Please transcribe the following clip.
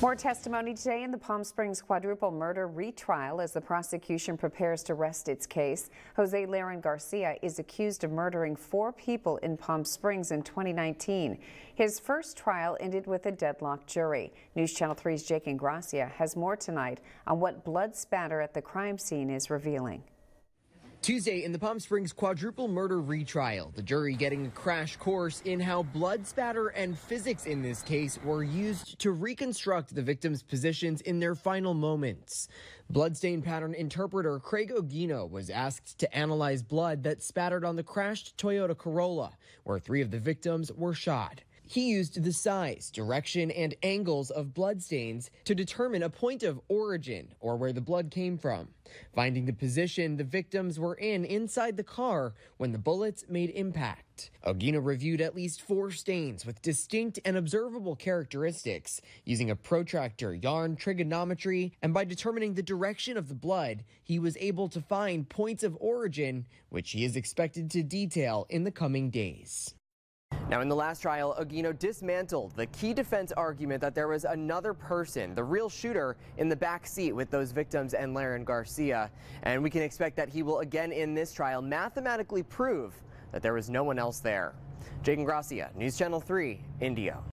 More testimony today in the Palm Springs quadruple murder retrial as the prosecution prepares to rest its case. Jose Larin Garcia is accused of murdering four people in Palm Springs in 2019. His first trial ended with a deadlocked jury. News Channel 3's Jake Ingrassia has more tonight on what blood spatter at the crime scene is revealing. Tuesday in the Palm Springs quadruple murder retrial, the jury getting a crash course in how blood spatter and physics in this case were used to reconstruct the victims' positions in their final moments. Bloodstain pattern interpreter Craig Ogino was asked to analyze blood that spattered on the crashed Toyota Corolla, where three of the victims were shot. He used the size, direction, and angles of bloodstains to determine a point of origin or where the blood came from, finding the position the victims were in inside the car when the bullets made impact. Ogino reviewed at least four stains with distinct and observable characteristics using a protractor, yarn, trigonometry, and by determining the direction of the blood, he was able to find points of origin, which he is expected to detail in the coming days. Now, in the last trial, Ogino dismantled the key defense argument that there was another person, the real shooter, in the back seat with those victims and Larin Garcia. And we can expect that he will again in this trial mathematically prove that there was no one else there. Jake Gracia, News Channel 3, Indio.